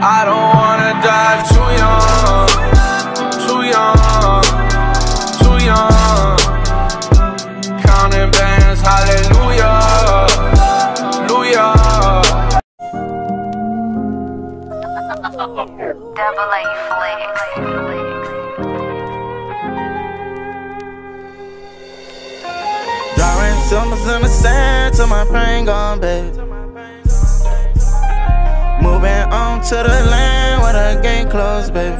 I don't wanna die too young, too young, too young. Counting bands, hallelujah, hallelujah. Double A Flex. Drawing symbols in the sand till my brain gone, baby. To the land where the gate closed, baby.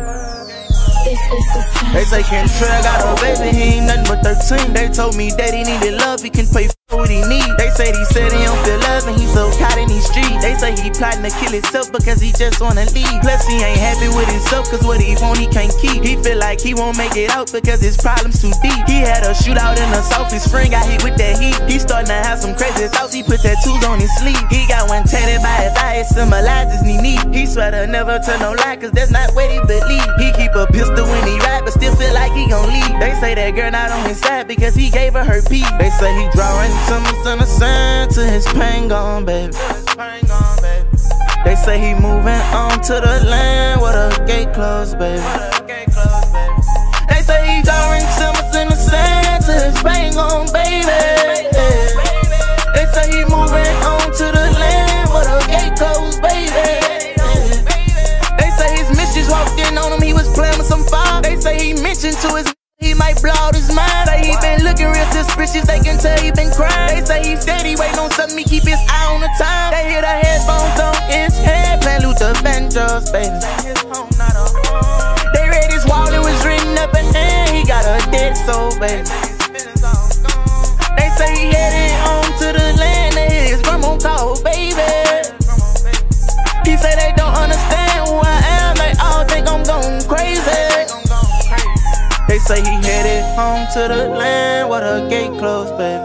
They say Kentrell got a baby, he ain't nothing but 13. They told me that he needed love, he can pay for what he need. They say he said he don't feel love and he so caught in these streets. They say he plotting to kill himself because he just wanna leave. Plus he ain't happy with himself cause what he want he can't keep. He feel like he won't make it out because his problems too deep. He had a shootout in the south, his friend got hit with that heat. He starting to have some crazy thoughts, he put tattoos on his sleeve. He got one tatted by his eye, it symbolizes he need. He swear to never tell no lie cause that's not what he believe. He keep a pistol when he ride but still feel like he gon' leave. They say that girl not on his side because he gave her her pee. They say he drawing symbols in the sand till his pain gone, baby. They say he moving on to the land where the gate closed, baby. They say he drawing symbols in the sand till his pain gone, baby. They say he moving on to the land where the gate closed, baby. They say his missus walked in on him, he was playing with some fire. They say he mentioned to his he might blow out his mind. Looking real suspicious, they can tell he been crying. They say he steady waiting on something, he keep his eye on the time. They hear the headphones on his head, playing Luther Vandross, baby. They read his wallet was written up and then he got a dead soul, baby. They say he headed home to the land that his grandma called, baby. He say they don't understand who I am, they all think I'm going crazy. They say he headed home to the land where the gate closed, baby.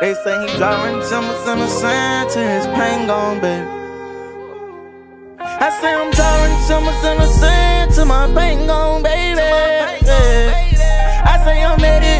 They say he drawing symbols in the sand till his pain gone, baby. I say I'm drawing symbols in the sand till my pain gone, baby. I say I'm headed home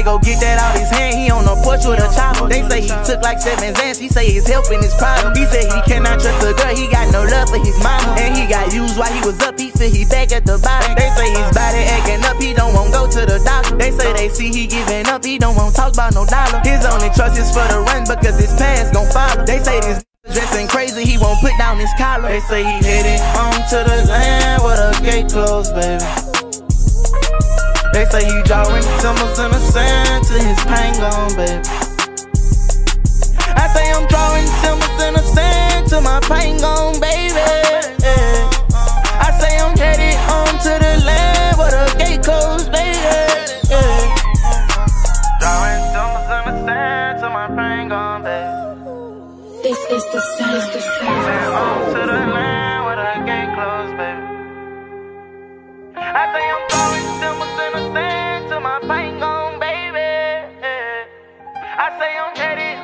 say go get that out his hand, he on the porch with a chopper. They say he took like seven Xans, he say he's helping his problem. He said he cannot trust a girl, he got no love for his mama. And he got used while he was up, he said he back at the bottom. They say his body acting up, he don't want go to the doctor. They say they see he giving up, he don't want talk about no dollar. His only trust is for the run because his past gon' follow. They say this dressing crazy, he won't put down his collar. They say he headed home to the land with a gate closed, baby. They say he drawing symbols in the sand till his pain gone, baby. I say I'm drawing symbols in the sand till my pain gone, baby. I say I'm headed home to the land where the gate closed, baby. Drawing symbols in the sand till my pain gone, baby. This is the sound. Is the. Headed home to the land where the gate closed, baby. I say I'm Say I'm ready.